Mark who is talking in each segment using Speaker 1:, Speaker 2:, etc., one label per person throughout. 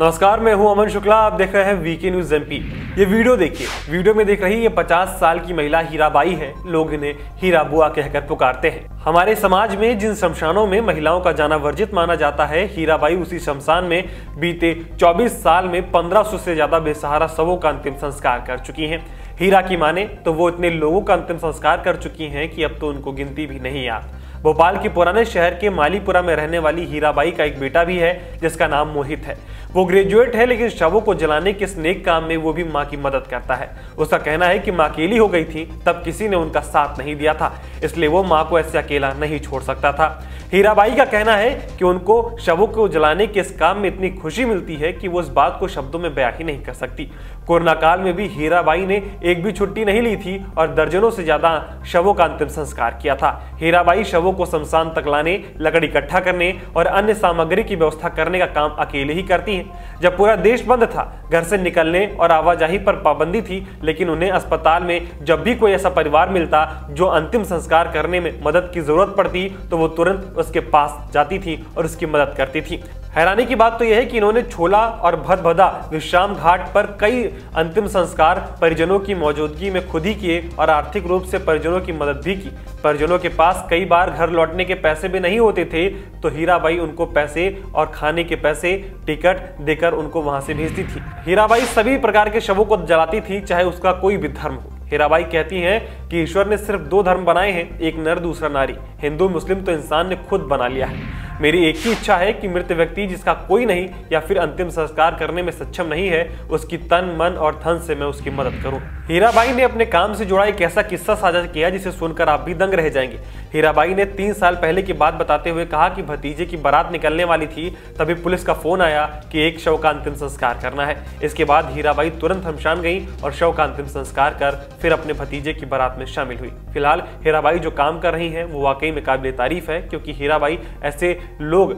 Speaker 1: नमस्कार, मैं हूँ अमन शुक्ला, आप देख रहे हैं वीके न्यूज़ एमपी ये वीडियो देखिए। वीडियो में देख रही ये 50 साल की महिला हीराबाई है। लोग इन्हें हीरा बुआ कहकर पुकारते हैं। हमारे समाज में जिन शमशानों में महिलाओं का जाना वर्जित माना जाता है, हीराबाई उसी शमशान में बीते 24 साल में 1500 से ज़्यादा बेसहारा सबों का अंतिम संस्कार कर चुकी हैं। हीरा की माने तो वो इतने लोगों का अंतिम संस्कार कर चुकी हैं कि अब तो उनको गिनती भी नहीं याद भोपाल के पुराने शहर के मालीपुरा में रहने वाली हीराबाई का एक बेटा भी है, जिसका नाम मोहित है। वो ग्रेजुएट है, लेकिन शवों को जलाने के स्नेक काम में वो भी माँ की मदद करता है। उसका कहना है कि माँ अकेली हो गई थी, तब किसी ने उनका साथ नहीं दिया था, इसलिए वो माँ को ऐसे अकेला नहीं छोड़ सकता था। हीराबाई का कहना है कि उनको शवों को जलाने के इस काम में इतनी खुशी मिलती है कि वो इस बात को शब्दों में बयां ही नहीं कर सकती। कोरोना काल में भी हीराबाई ने एक भी छुट्टी नहीं ली थी और दर्जनों से ज़्यादा शवों का अंतिम संस्कार किया था। हीराबाई शवों को शमशान तक लाने, लकड़ी इकट्ठा करने और अन्य सामग्री की व्यवस्था करने का काम अकेले ही करती हैं। जब पूरा देश बंद था, घर से निकलने और आवाजाही पर पाबंदी थी, लेकिन उन्हें अस्पताल में जब भी कोई ऐसा परिवार मिलता जो अंतिम संस्कार करने में मदद की ज़रूरत पड़ती तो वो तुरंत उसके पास जाती थी और उसकी मदद करती थी। हैरानी की बात तो यह है कि इन्होंने छोला और भदभदा विश्राम घाट पर कई अंतिम संस्कार परिजनों की मौजूदगी में खुद ही किए और आर्थिक रूप से परिजनों की मदद भी की। परिजनों के पास कई बार घर लौटने के पैसे भी नहीं होते थे तो हीराबाई उनको पैसे और खाने के पैसे, टिकट देकर उनको वहाँ से भेजती थी। हीराबाई सभी प्रकार के शवों को जलाती थी, चाहे उसका कोई भी धर्म हो। हीराबाई कहती हैं कि ईश्वर ने सिर्फ़ दो धर्म बनाए हैं, एक नर, दूसरा नारी। हिंदू, मुस्लिम तो इंसान ने खुद बना लिया है। मेरी एक ही इच्छा है कि मृत व्यक्ति जिसका कोई नहीं या फिर अंतिम संस्कार करने में सक्षम नहीं है, उसकी तन, मन और धन से मैं उसकी मदद करूँ। हीराबाई ने अपने काम से जुड़ा एक ऐसा किस्सा साझा किया जिसे सुनकर आप भी दंग रह जाएँगे। हीराबाई ने तीन साल पहले की बात बताते हुए कहा कि भतीजे की बारात निकलने वाली थी, तभी पुलिस का फ़ोन आया कि एक शव का अंतिम संस्कार करना है। इसके बाद हीराबाई तुरंत हमशान गई और शव का अंतिम संस्कार कर फिर अपने भतीजे की बारात में शामिल हुई। फ़िलहाल हीराबाई जो काम कर रही हैं, वो वाकई में काबिल तारीफ़ है, क्योंकि हीराबाई ऐसे लोग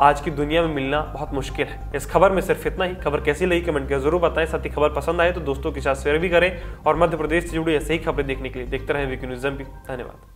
Speaker 1: आज की दुनिया में मिलना बहुत मुश्किल है। इस खबर में सिर्फ़ इतना ही, खबर कैसी लगी कमेंट कर ज़रूर बताएँ। साथ ही खबर पसंद आए तो दोस्तों के साथ शेयर भी करें और मध्य प्रदेश से जुड़ी ऐसे ही खबरें देखने के लिए देखते रहें वीक न्यूज़ धन्यवाद।